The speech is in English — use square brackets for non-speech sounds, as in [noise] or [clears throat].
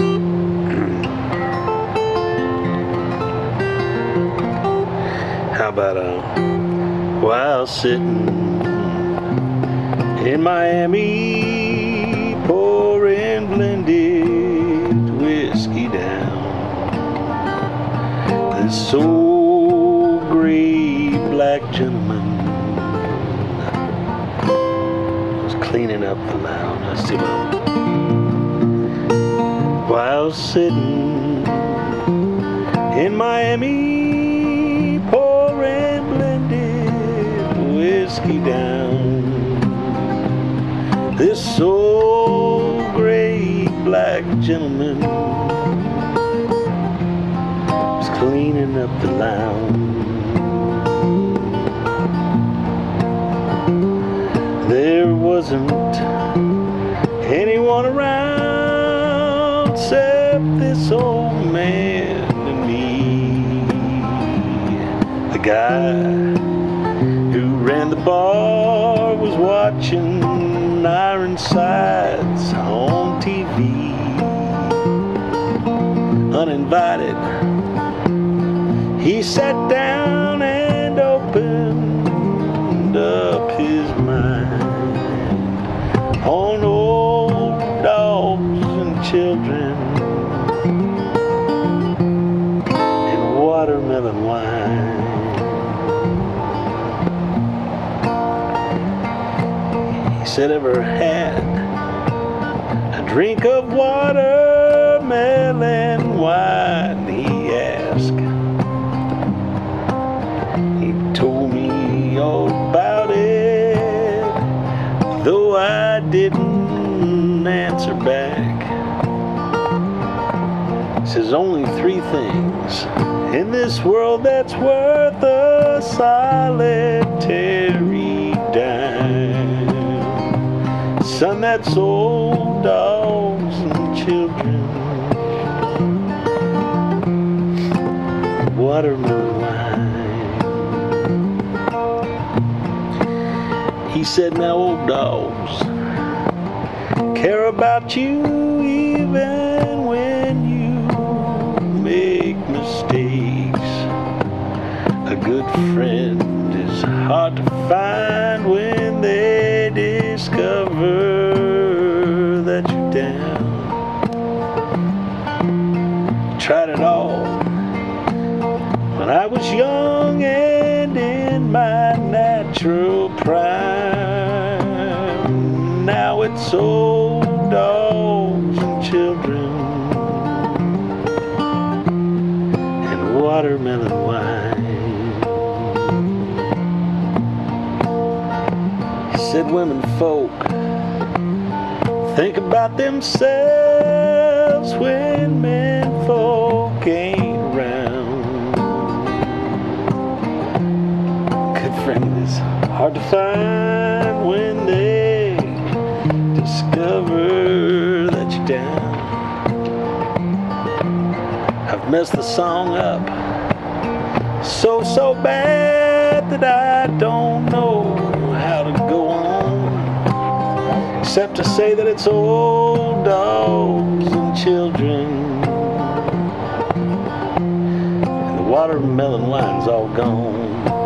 [clears throat] How about uh, while sitting in Miami, pouring blended whiskey down this old gray black gentleman was cleaning up the lounge. I still while sitting in Miami, pouring blended whiskey down. This old gray black gentleman was cleaning up the lounge. There wasn't anyone around except this old man and me. The guy who ran the bar was watching Ironsides on TV. Uninvited, he sat down watermelon wine. He said, Ever had a drink of watermelon wine? He asked. He told me all about it, though I didn't Says only three things in this world that's worth a solitary dime. Son, that's old dogs and children. Watermelon wine. He said, Now, old dogs care about you even when find when they discover that you're down. Tried it all when I was young and in my natural prime. Now it's old dogs and children and watermelon said women folk think about themselves when men folk ain't around. Good friend is hard to find when they discover that you're down. I've messed the song up so, so bad that I don't know Except to say that it's old dogs and children. And the watermelon wine's all gone.